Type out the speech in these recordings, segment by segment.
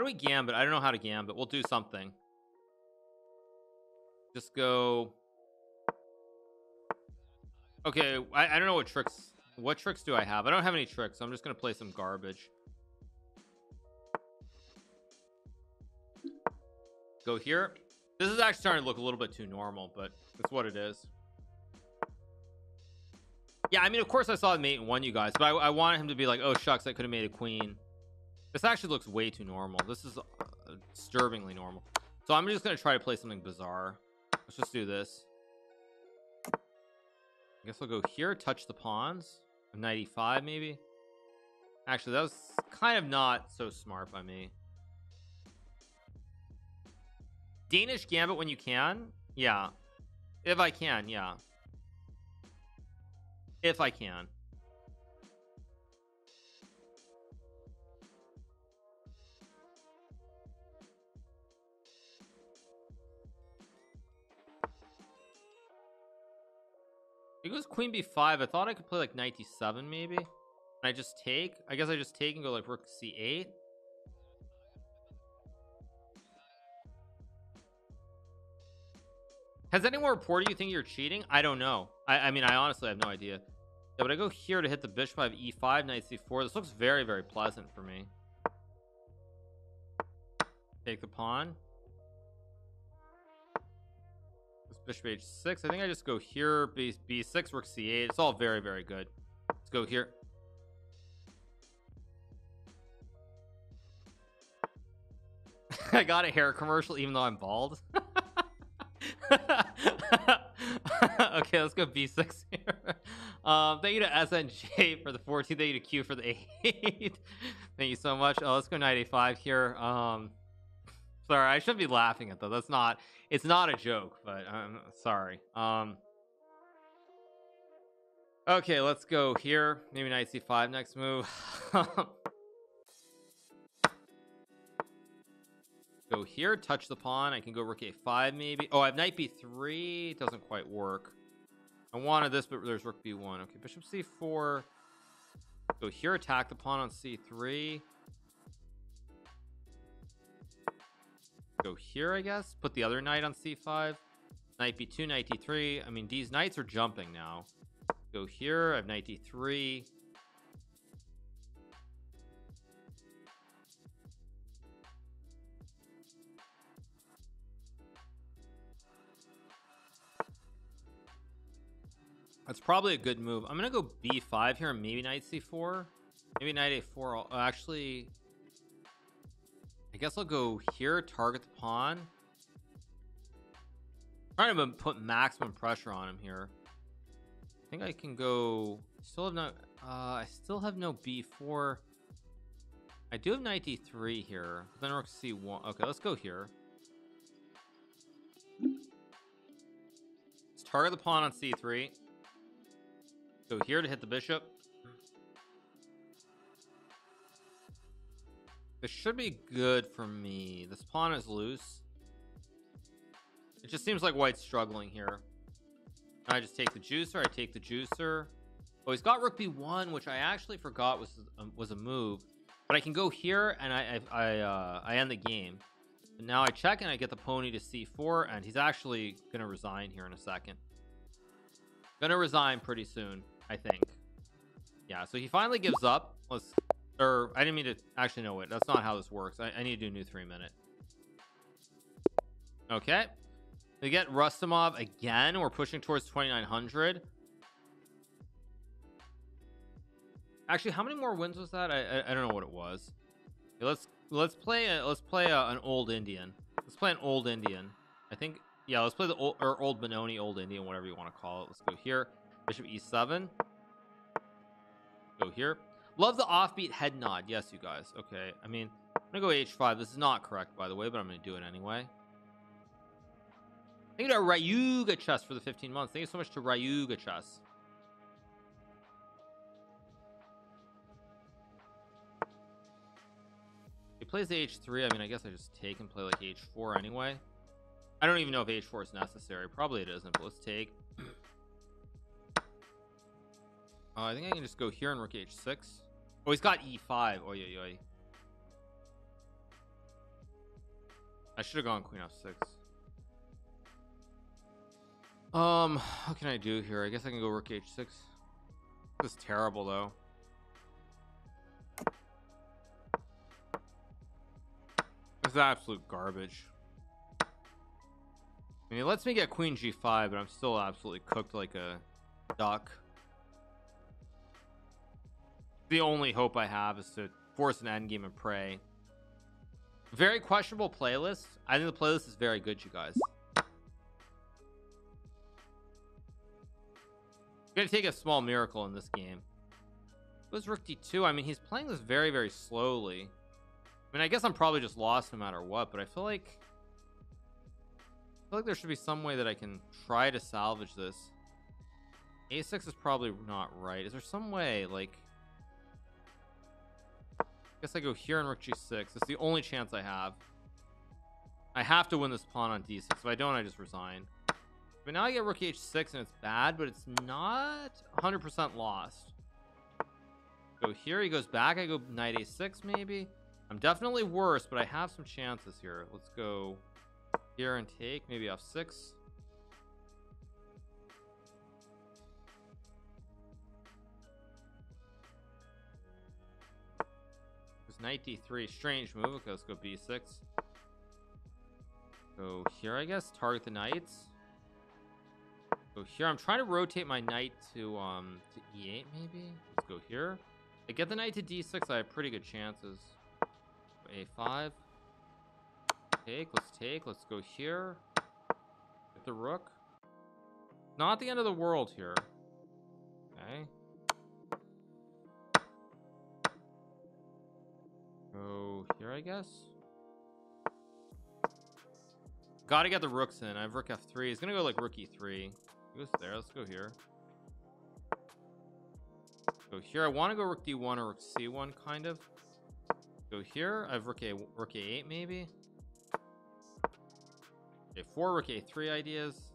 do we gambit? I don't know how to gambit. We'll do something. Just go. Okay, I, I don't know what tricks. What tricks do I have? I don't have any tricks. So I'm just gonna play some garbage. Go here. This is actually starting to look a little bit too normal, but that's what it is. Yeah, I mean, of course I saw the mate and won you guys, but I, I wanted him to be like, oh shucks, I could have made a queen. This actually looks way too normal. This is uh, disturbingly normal. So I'm just gonna try to play something bizarre. Let's just do this. I guess I'll go here, touch the pawns. 95 maybe. Actually, that was kind of not so smart by me. Danish gambit when you can? Yeah. If I can, yeah. If I can. It goes queen b5. I thought I could play like knight d7 maybe. And I just take. I guess I just take and go like rook c8. Has anyone reported you think you're cheating? I don't know. I, I mean, I honestly have no idea. Yeah, but I go here to hit the bishop. Have e5, knight c4. This looks very, very pleasant for me. Take the pawn. Bishop h6. I think I just go here. B, b6, rook c8. It's all very, very good. Let's go here. I got a hair commercial even though I'm bald. okay, let's go B6 here. Um, thank you to SNJ for the 14. Thank you to Q for the 8. thank you so much. Oh, let's go 95 here. Um, sorry, I should be laughing at that. That's not. It's not a joke, but I'm sorry. Um. Okay, let's go here. Maybe knight c5 next move. go here, touch the pawn. I can go rook a5 maybe. Oh, I have knight b3. It doesn't quite work. I wanted this, but there's rook b1. Okay, bishop c4. Go here, attack the pawn on c3. Go here, I guess. Put the other knight on c5. Knight b2, knight d3. I mean, these knights are jumping now. Go here. I have knight d3. That's probably a good move. I'm gonna go b5 here, maybe knight c4, maybe knight a4. I'll, actually, guess I'll go here, target the pawn. trying to put maximum pressure on him here. I think I can go. Still have no. Uh, I still have no b4. I do have knight d3 here. Then rook c1. Okay, let's go here. Let's target the pawn on c3. Go here to hit the bishop. This should be good for me. This pawn is loose. It just seems like white's struggling here. I just take the juicer. I take the juicer. Oh, he's got rook b1, which I actually forgot was um, was a move. But I can go here and I I I, uh, I end the game. And now I check and I get the pony to c4, and he's actually gonna resign here in a second. Gonna resign pretty soon. I think. Yeah, so he finally gives up. Let's, or I didn't mean to actually know it. That's not how this works. I, I need to do a new three minute. Okay. We get Rustamov again. We're pushing towards 2900. Actually, how many more wins was that? I, I, I don't know what it was. Okay, let's let's play a, let's play a, an old Indian. Let's play an old Indian. I think yeah. Let's play the old or old Benoni, old Indian, whatever you want to call it. Let's go here. Bishop e7. Go here. Love the offbeat head nod. Yes, you guys. Okay. I mean, I'm gonna go h5. This is not correct, by the way, but I'm gonna do it anyway. Thank you to Ryuga Chess for the 15 months. Thank you so much to Ryuga Chess. He plays the h3 I mean I guess I just take and play like h4 anyway I don't even know if h4 is necessary probably it isn't but let's take I think I can just go here and rook h6 oh he's got e5 oh yeah yeah I should have gone queen f6 um what can I do here? I guess I can go rook h6 this is terrible though. This is absolute garbage. I mean, it lets me get queen g5, but I'm still absolutely cooked like a duck. The only hope I have is to force an endgame and pray. Very questionable playlist. I think the playlist is very good, you guys. I'm gonna take a small miracle in this game. It was rook d2. I mean, he's playing this very, very slowly. I mean, I guess I'm probably just lost no matter what, but I feel like I feel like there should be some way that I can try to salvage this. A6 is probably not right. Is there some way, like guess I go here on rook g6. It's the only chance I have. I have to win this pawn on d6. If I don't, I just resign. But now I get rook h6 and it's bad, but it's not 100% lost. Go here, he goes back. I go knight a6 maybe. I'm definitely worse, but I have some chances here. Let's go here and take maybe f6. Knight d3, strange move. Let's go b6. Go here, I guess. Target the knights. Go here. I'm trying to rotate my knight to um to e8 maybe. Let's go here. I get the knight to d6. I have pretty good chances a5 take let's take let's go here get the rook not the end of the world here okay I guess. Gotta get the rooks in. I have rook f3 he's gonna go like rook e3 he goes there. Let's go here. Go here. I want to go rook d1 or rook c1 kind of. Go here. I have rook a rook a8 maybe. Okay, four rook a3 ideas.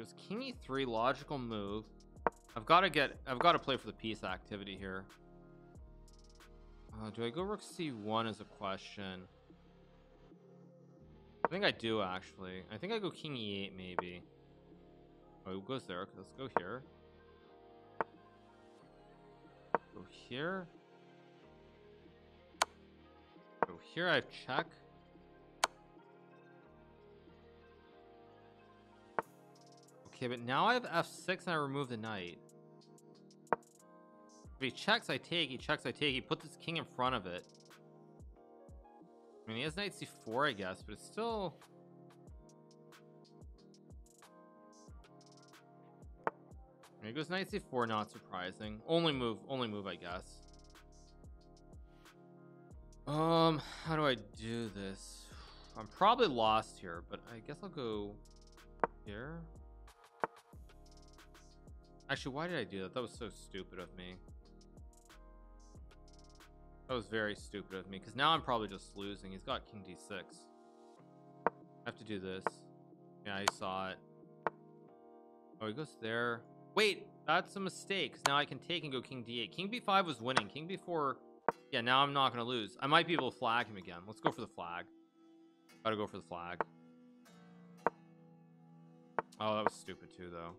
Goes king e3 logical move. I've got to get I've got to play for the piece activity here. Uh, do I go rook c1 as a question? I think I do actually. I think I go king e8 maybe. Oh, it goes there. Let's go here. Go here. Go here. I check. Okay, but now I have f6 and I remove the knight. If he checks, I take. He checks, I take. He puts his king in front of it. I mean, he has knight c4, I guess, but it's still... He goes knight c4, not surprising. Only move, only move, I guess. Um, how do I do this? I'm probably lost here, but I guess I'll go here. Actually, why did I do that? That was so stupid of me. That was very stupid of me because now I'm probably just losing. He's got king d6. I have to do this. Yeah, I saw it. Oh, he goes there. Wait, that's a mistake. Now I can take and go king d8. King b5 was winning. King b4. Yeah, now I'm not going to lose. I might be able to flag him again. Let's go for the flag. Gotta go for the flag. Oh, that was stupid too, though.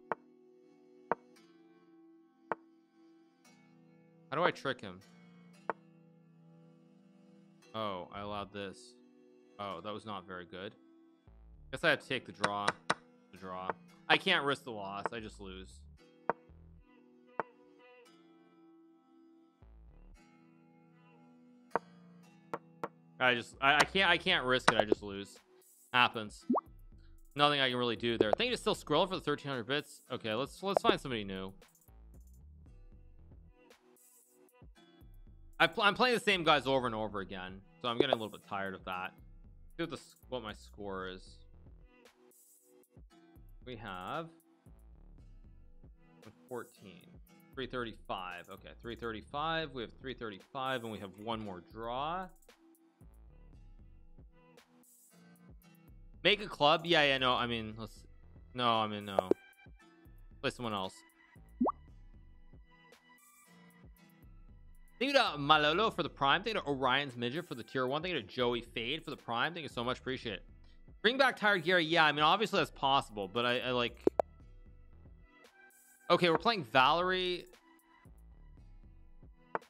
How do I trick him? Oh, I allowed this. Oh, that was not very good. Guess I have to take the draw. The draw. I can't risk the loss. I just lose. I just I, I can't I can't risk it. I just lose. Happens. Nothing I can really do there. Thank you to still scroll for the 1300 bits. Okay, let's let's find somebody new. I am playing the same guys over and over again. So I'm getting a little bit tired of that. See what the what my score is. We have 14. 335. Okay, 335. We have 335, and we have one more draw. Make a club? Yeah, yeah, no. I mean, let's. No, I mean, no. Play someone else. Thank you to Malolo for the prime. Thank you to Orion's Midget for the tier one. Thank you to Joey Fade for the prime. Thank you so much. Appreciate it. Bring back Tired Gary. Yeah, I mean, obviously that's possible, but I, I like. Okay, we're playing Valerie.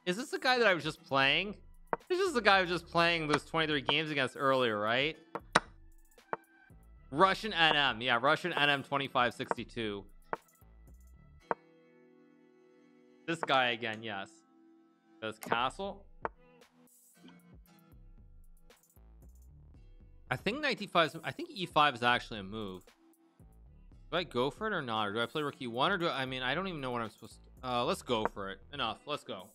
Is this the guy that I was just playing? This is the guy I was just playing those 23 games against earlier, right? Russian NM. Yeah, Russian NM 2562. This guy again, yes. Does castle. I think knight d5 is, I think e5 is actually a move. Do I go for it or not? Or do I play rook e1 or do I, I mean I don't even know what I'm supposed to uh let's go for it. Enough. Let's go.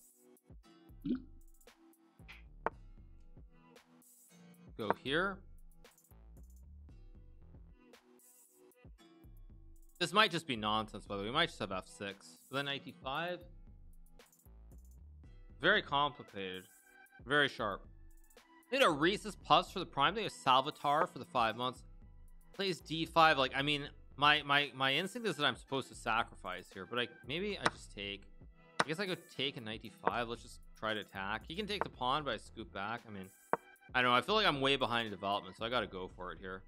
Go here. This might just be nonsense, by the way. We might just have f6. Then knight d5. Very complicated. Very sharp. Need a Reese's Puffs for the prime. They a Salvatore for the five months. Plays d5. Like, I mean, my my my instinct is that I'm supposed to sacrifice here, but like maybe I just take. I guess I could take a knight d5. Let's just try to attack. He can take the pawn, but I scoop back. I mean, I don't know. I feel like I'm way behind in development, so I got to go for it here.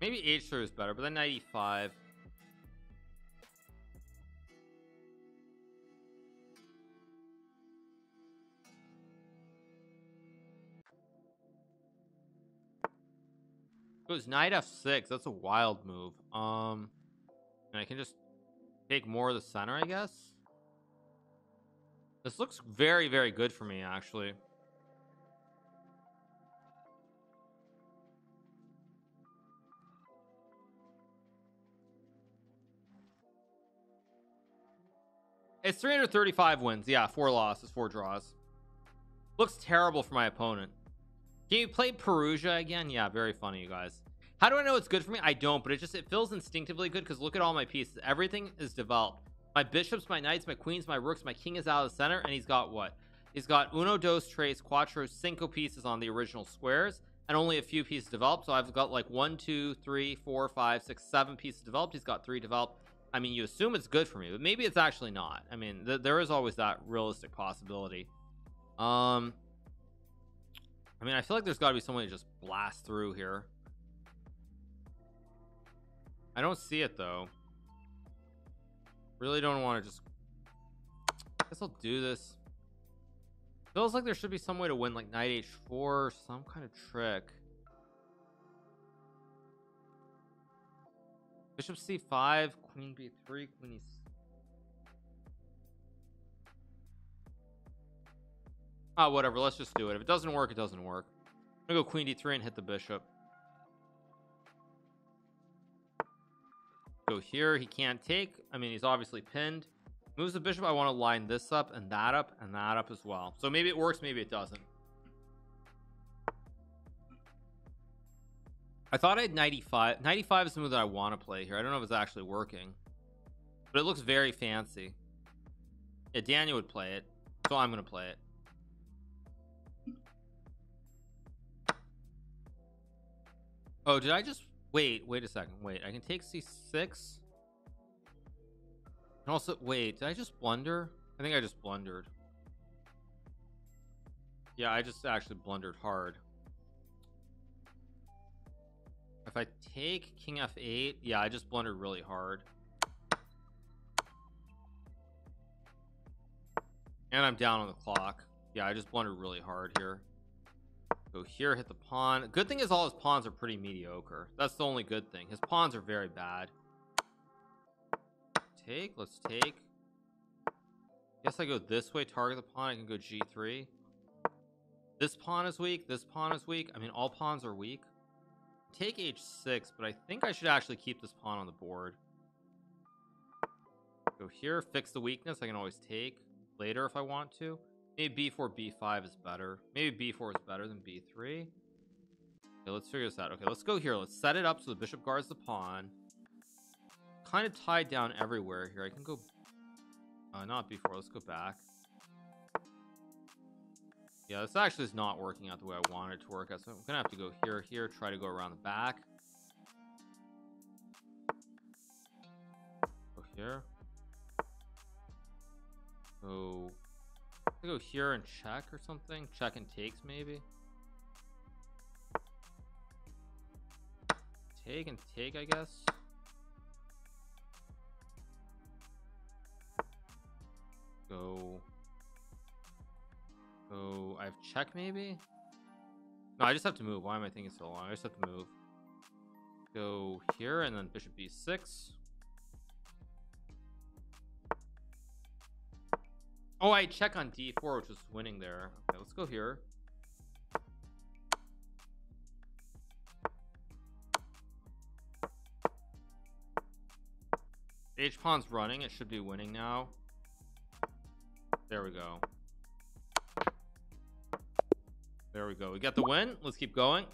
Maybe h3 is better, but then 95. Goes knight f6. That's a wild move. Um, and I can just take more of the center, I guess. This looks very, very good for me, actually. It's 335 wins. Yeah, four losses, four draws. Looks terrible for my opponent. Can you play Perugia again? Yeah, very funny, you guys. How do I know it's good for me? I don't, but it just it feels instinctively good because look at all my pieces. Everything is developed. My bishops, my knights, my queens, my rooks, my king is out of the center, and he's got what? He's got uno, dos, tres, cuatro, cinco pieces on the original squares, and only a few pieces developed. So I've got like one, two, three, four, five, six, seven pieces developed. He's got three developed. I mean, you assume it's good for me, but maybe it's actually not. I mean, th there is always that realistic possibility. Um, I mean, I feel like there's got to be someone to just blast through here. I don't see it though. Really don't want to just. I guess I'll do this. Feels like there should be some way to win, like knight h4, some kind of trick. Bishop c5, queen b3, queen e. Ah, whatever. Let's just do it. If it doesn't work, it doesn't work. I'm gonna go queen d3 and hit the bishop. Go here. He can't take. I mean, he's obviously pinned. Moves the bishop. I want to line this up and that up and that up as well. So maybe it works, maybe it doesn't. I thought I had 95. 95 is the move that I want to play here. I don't know if it's actually working, but it looks very fancy. Yeah, Daniel would play it, so I'm to play it. Oh, did I just wait? Wait a second. Wait, I can take c6. And also, wait, did I just blunder? I think I just blundered. Yeah, I just actually blundered hard. If I take king f8, yeah, I just blundered really hard. And I'm down on the clock. Yeah, I just blundered really hard here. Go here, hit the pawn. Good thing is all his pawns are pretty mediocre. That's the only good thing. His pawns are very bad. Take, let's take. Guess I go this way, target the pawn. I can go g3. This pawn is weak. This pawn is weak. I mean, all pawns are weak. Take h6, but I think I should actually keep this pawn on the board. Go here, fix the weakness. I can always take later if I want to. Maybe b4, b5 is better. Maybe b4 is better than b3. Okay, let's figure this out. Okay, let's go here. Let's set it up so the bishop guards the pawn. Kind of tied down everywhere here. I can go... Uh, not b4. Let's go back. Yeah, this actually is not working out the way I wanted it to work out. So I'm to have to go here, here, try to go around the back. Go here. Go... Go here and check or something. Check and takes, maybe. Take and take, I guess. Go. Check, maybe? No, I just have to move. Why am I thinking so long? I just have to move. Go here and then bishop b6. Oh, I check on d4, which was winning there. Okay, let's go here. H pawn's running. It should be winning now. There we go. There we go. We got the win. Let's keep going.